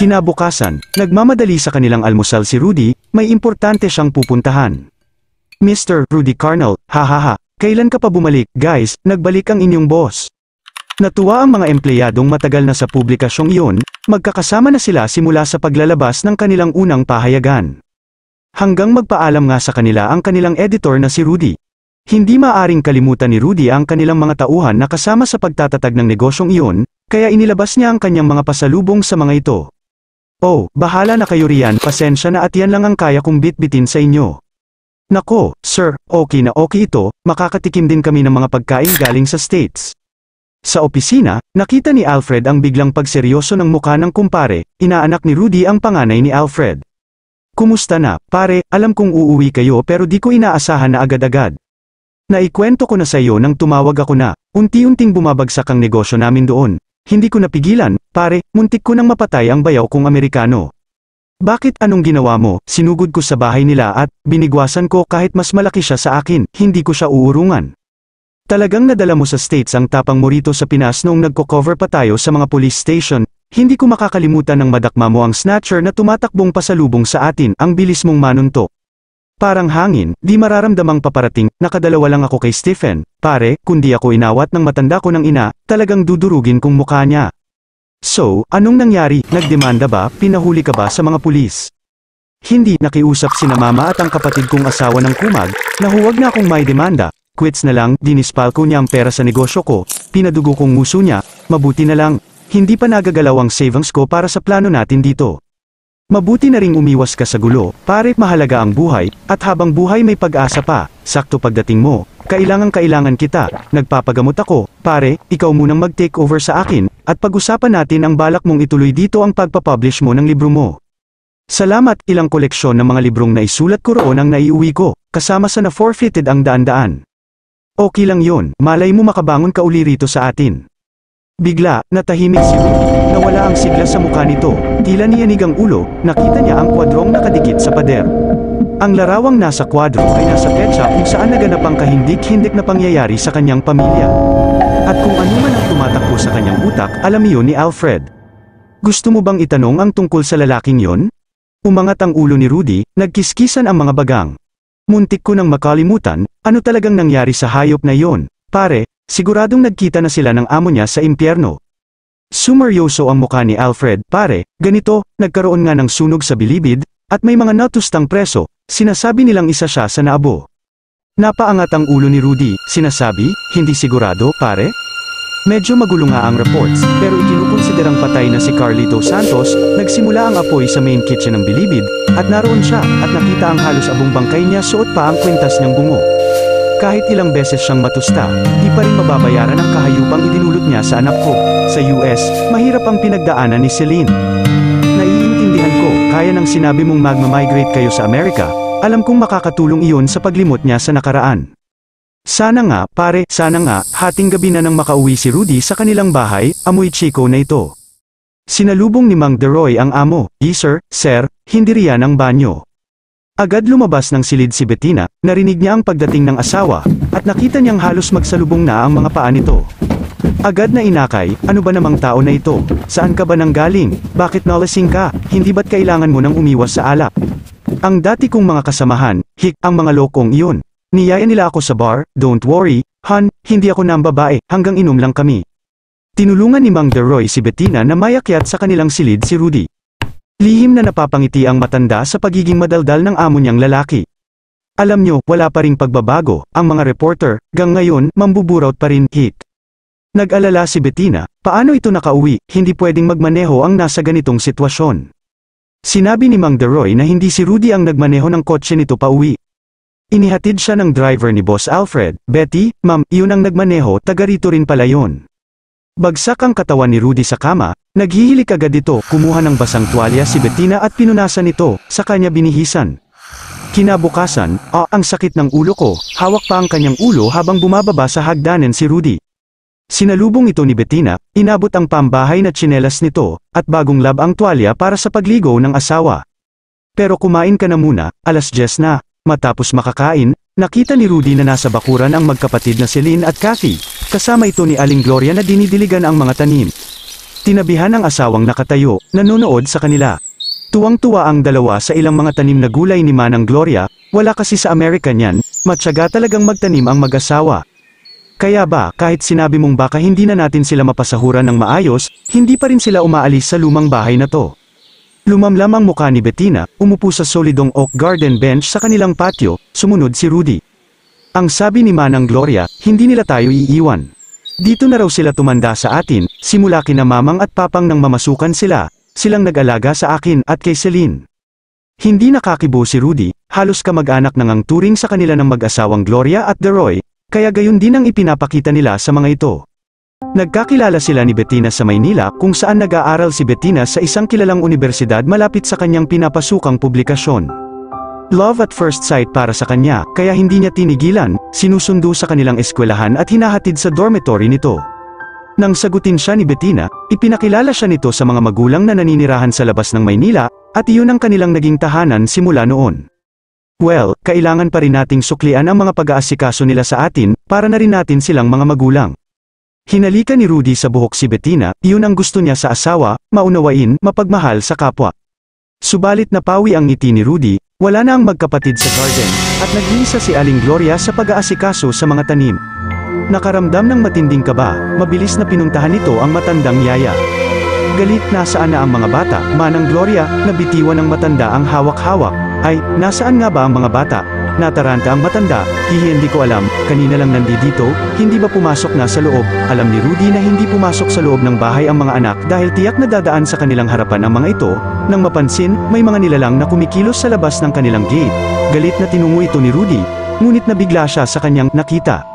Kinabukasan, nagmamadali sa kanilang almusal si Rudy, may importante siyang pupuntahan. Mr. Rudy Carnal, hahaha, kailan ka pa bumalik, guys, nagbalik ang inyong boss. Natuwa ang mga empleyadong matagal na sa publikasyong iyon, magkakasama na sila simula sa paglalabas ng kanilang unang pahayagan. Hanggang magpaalam nga sa kanila ang kanilang editor na si Rudy. Hindi maaring kalimutan ni Rudy ang kanilang mga tauhan na kasama sa pagtatatag ng negosyong iyon, kaya inilabas niya ang kanyang mga pasalubong sa mga ito. Oh, bahala na kayo riyan, pasensya na at yan lang ang kaya kong bitbitin sa inyo. Nako, sir, okay na okay ito, makakatikim din kami ng mga pagkain galing sa States. Sa opisina, nakita ni Alfred ang biglang pagseryoso ng mukha ng kumpare, inaanak ni Rudy ang panganay ni Alfred. Kumusta na, pare, alam kong uuwi kayo pero di ko inaasahan na agad-agad. Naikwento ko na sa iyo nang tumawag ako na, unti-unting bumabagsak ang negosyo namin doon, hindi ko napigilan, pare, muntik ko nang mapatay ang bayaw kong Amerikano. Bakit anong ginawa mo, sinugod ko sa bahay nila at, binigwasan ko kahit mas malaki siya sa akin, hindi ko siya uurungan. Talagang nadala mo sa States ang tapang mo rito sa Pinas noong nagko-cover pa tayo sa mga police station, hindi ko makakalimutan ng madakma mo ang snatcher na tumatakbong pasalubong sa atin, ang bilis mong manuntok. Parang hangin, di mararamdamang paparating, nakadalawa lang ako kay Stephen, pare, kundi ako inawat ng matanda ko ng ina, talagang dudurugin kong mukha niya. So, anong nangyari, nagdemanda ba, pinahuli ka ba sa mga pulis? Hindi, nakiusap sina mama at ang kapatid kong asawa ng kumag, na huwag na akong may demanda, quits na lang, dinispal ko niya ang pera sa negosyo ko, pinadugo kong nguso niya, mabuti na lang, hindi pa nagagalaw ang savings ko para sa plano natin dito. Mabuti na ring umiwas ka sa gulo, pare mahalaga ang buhay, at habang buhay may pag-asa pa, sakto pagdating mo, kailangan kailangan kita, nagpapagamot ako, pare, ikaw munang mag-take over sa akin, at pag-usapan natin ang balak mong ituloy dito ang pagpapublish mo ng libro mo. Salamat, ilang koleksyon ng mga librong naisulat ko roon ang naiuwi ko, kasama sa na-forfeited ang daan-daan. Okay lang yon, malay mo makabangon ka uli rito sa atin. Bigla, natahimik si Rudy, nawala ang sigla sa mukha nito, tila niyanig ang ulo, nakita niya ang kwadrong nakadikit sa pader. Ang larawang nasa kwadro ay nasa petsa kung saan naganap ang kahindik-hindik na pangyayari sa kanyang pamilya. At kung ano man ang tumatakbo sa kanyang utak, alam iyon ni Alfred. Gusto mo bang itanong ang tungkol sa lalaking yon? Umangat ang ulo ni Rudy, nagkiskisan ang mga bagang. Muntik ko nang makalimutan, ano talagang nangyari sa hayop na yon, pare, Siguradong nagkita na sila ng amo niya sa impyerno. Sumeryoso ang mukha ni Alfred, pare, ganito, nagkaroon nga ng sunog sa bilibid, at may mga natustang preso, sinasabi nilang isa siya sa naabo. Napaangat ang ulo ni Rudy, sinasabi, hindi sigurado, pare? Medyo magulo nga ang reports, pero ikinukonsiderang patay na si Carlito Santos, nagsimula ang apoy sa main kitchen ng bilibid, at naroon siya, at nakita ang halos abong bangkay niya suot pa ang kwintas ng bungo. Kahit ilang beses siyang matusta, di pa rin mababayaran ang kahayupang idinulot niya sa anak ko. Sa US, mahirap ang pinagdaanan ni Celine. Naiintindihan ko, kaya nang sinabi mong magma-migrate kayo sa Amerika, alam kong makakatulong iyon sa paglimot niya sa nakaraan. Sana nga, pare, sana nga, hating gabi na nang makauwi si Rudy sa kanilang bahay, amoy chiko na ito. Sinalubong ni Mang Deroy ang amo, Di sir, sir, hindi riyan ang banyo. Agad lumabas ng silid si Bettina, narinig niya ang pagdating ng asawa, at nakita niyang halos magsalubong na ang mga paa nito. Agad na inakay, ano ba namang tao na ito? Saan ka ba nang galing? Bakit nalasing ka? Hindi ba't kailangan mo nang umiwas sa alak? Ang dati kong mga kasamahan, hik, ang mga lokong iyon. Niyaya nila ako sa bar, don't worry, han, hindi ako nang babae, hanggang inom lang kami. Tinulungan ni Mang Deroy si Bettina na mayakyat sa kanilang silid si Rudy. Lihim na napapangiti ang matanda sa pagiging madaldal ng amo niyang lalaki. Alam nyo, wala pa ring pagbabago, ang mga reporter, gang ngayon, mambuburot pa rin, hit. Nag-alala si Bettina, paano ito nakauwi, hindi pwedeng magmaneho ang nasa ganitong sitwasyon. Sinabi ni Mang Deroy na hindi si Rudy ang nagmaneho ng kotse nito pa uwi. Inihatid siya ng driver ni Boss Alfred, Betty, ma'am, iyon ang nagmaneho, taga rito rin pala yon. Bagsak ang katawan ni Rudy sa kama, naghihilik agad ito, kumuha ng basang tuwalya si Bettina at pinunasan ito, sa kanya binihisan. Kinabukasan, ah, ang sakit ng ulo ko, hawak pa ang kanyang ulo habang bumababa sa hagdanan si Rudy. Sinalubong ito ni Bettina, inabot ang pambahay na tsinelas nito, at bagong lab ang tuwalya para sa pagligo ng asawa. Pero kumain ka na muna, alas 10 na, matapos makakain, nakita ni Rudy na nasa bakuran ang magkapatid na Celine at Kathy, Kasama ito ni Aling Gloria na dinidiligan ang mga tanim. Tinabihan ang asawang nakatayo, nanonood sa kanila. Tuwang-tuwa ang dalawa sa ilang mga tanim na gulay ni Manang Gloria, wala kasi sa Amerika niyan, matyaga talagang magtanim ang mag-asawa. Kaya ba, kahit sinabi mong baka hindi na natin sila mapasahuran ng maayos, hindi pa rin sila umaalis sa lumang bahay na to. Lumamlam ang mukha ni Bettina, umupo sa solidong oak garden bench sa kanilang patio, sumunod si Rudy. Ang sabi ni Manang Gloria, hindi nila tayo iiwan. Dito na raw sila tumanda sa atin, simula kina mamang at papang nang mamasukan sila, silang nag-alaga sa akin at kay Celine. Hindi nakakibo si Rudy, halos kamag-anak nang ang turing sa kanila ng mag-asawang Gloria at Deroy, kaya gayon din ang ipinapakita nila sa mga ito. Nagkakilala sila ni Bettina sa Maynila kung saan nag-aaral si Bettina sa isang kilalang universidad malapit sa kanyang pinapasukang publikasyon. Love at first sight para sa kanya, kaya hindi niya tinigilan, sinusundo sa kanilang eskwelahan at hinahatid sa dormitory nito. Nang sagutin siya ni Bettina, ipinakilala siya nito sa mga magulang na naninirahan sa labas ng Maynila, at iyon ang kanilang naging tahanan simula noon. Well, kailangan pa rin nating suklian ang mga pag-aasikaso nila sa atin, para na rin natin silang mga magulang. Hinalika ni Rudy sa buhok si Bettina, iyon ang gusto niya sa asawa, maunawain, mapagmahal sa kapwa. Subalit napawi ang ngiti ni Rudy, wala na ang magkapatid sa garden, at nag-iisa si Aling Gloria sa pag-aasikaso sa mga tanim. Nakaramdam ng matinding kaba, mabilis na pinuntahan nito ang matandang yaya. Galit nasaan na ang mga bata, manang Gloria, nabitiwan ng matanda ang hawak-hawak, ay, nasaan nga ba ang mga bata? Nataranta ang matanda, hihi hindi ko alam, kanina lang nandito, hindi ba pumasok na sa loob? Alam ni Rudy na hindi pumasok sa loob ng bahay ang mga anak dahil tiyak na dadaan sa kanilang harapan ang mga ito, nang mapansin, may mga nilalang na kumikilos sa labas ng kanilang gate. Galit na tinungo ito ni Rudy, ngunit nabigla siya sa kanyang nakita.